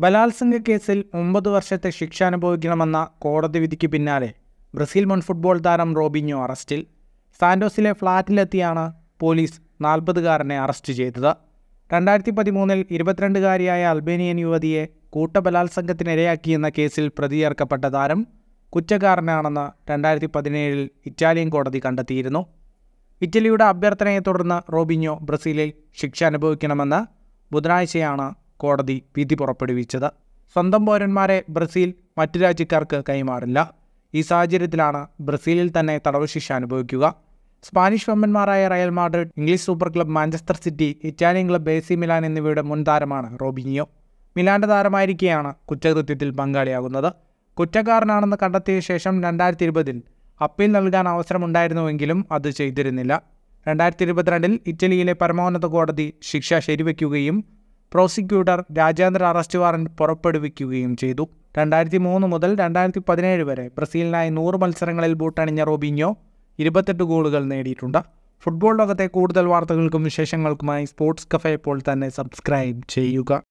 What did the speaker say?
ബലാത്സംഗ കേസിൽ ഒമ്പത് വർഷത്തെ ശിക്ഷ അനുഭവിക്കണമെന്ന കോടതി വിധിക്ക് പിന്നാലെ ബ്രസീൽ മുൻ ഫുട്ബോൾ താരം റോബിഞ്ഞോ അറസ്റ്റിൽ സാന്റോസിലെ ഫ്ളാറ്റിലെത്തിയാണ് പോലീസ് നാൽപ്പതുകാരനെ അറസ്റ്റ് ചെയ്തത്. രണ്ടായിരത്തി പതിമൂന്നിൽ ഇരുപത്തിരണ്ടുകാരിയായ അൽബേനിയൻ യുവതിയെ കൂട്ടബലാത്സംഗത്തിനിരയാക്കിയെന്ന കേസിൽ പ്രതിചേർക്കപ്പെട്ട താരം കുറ്റക്കാരനാണെന്ന് രണ്ടായിരത്തി പതിനേഴിൽ ഇറ്റാലിയൻ കോടതി കണ്ടെത്തിയിരുന്നു. ഇറ്റലിയുടെ അഭ്യർത്ഥനയെ തുടർന്ന് റോബിഞ്ഞോ ബ്രസീലിൽ ശിക്ഷ അനുഭവിക്കണമെന്ന് ബുധനാഴ്ചയാണ് കോടതി വിധി പുറപ്പെടുവിച്ചത്. സ്വന്തം പൗരന്മാരെ ബ്രസീൽ മറ്റു രാജ്യക്കാർക്ക് കൈമാറില്ല. ഈ സാഹചര്യത്തിലാണ് ബ്രസീലിൽ തന്നെ തടവ് ശിക്ഷ അനുഭവിക്കുക. Spanish വമ്പന്മാരായ Real Madrid English super club Manchester City Italian club A C Milan എന്നിവയുടെ മുൻ താരമാണ് റോബിനിയോ. മിലാന്റെ താരമായിരിക്കെയാണ് കുറ്റകൃത്യത്തിൽ പങ്കാളിയാകുന്നത്. കുറ്റക്കാരനാണെന്ന് കണ്ടെത്തിയ ശേഷം രണ്ടായിരത്തി ഇരുപതിൽ അപ്പീൽ നൽകാൻ അവസരമുണ്ടായിരുന്നുവെങ്കിലും അത് ചെയ്തിരുന്നില്ല. രണ്ടായിരത്തി ഇരുപത്തിരണ്ടിൽ ഇറ്റലിയിലെ പരമോന്നത കോടതി ശിക്ഷ ശരിവയ്ക്കുകയും പ്രോസിക്യൂട്ടർ രാജ്യാന്തര അറസ്റ്റ് വാറന്റ് പുറപ്പെടുവിക്കുകയും ചെയ്തു. രണ്ടായിരത്തി മൂന്ന് മുതൽ രണ്ടായിരത്തി പതിനേഴ് വരെ ബ്രസീലിനായി നൂറ് മത്സരങ്ങളിൽ ബൂട്ടണിഞ്ഞ റോബിഞ്ഞോ ഇരുപത്തെട്ട് ഗോളുകൾ നേടിയിട്ടുണ്ട്. ഫുട്ബോൾ ലോകത്തെ കൂടുതൽ വാർത്തകൾക്കും വിശേഷങ്ങൾക്കുമായി സ്പോർട്സ് കഫേ ഇപ്പോൾ തന്നെ സബ്സ്ക്രൈബ് ചെയ്യുക.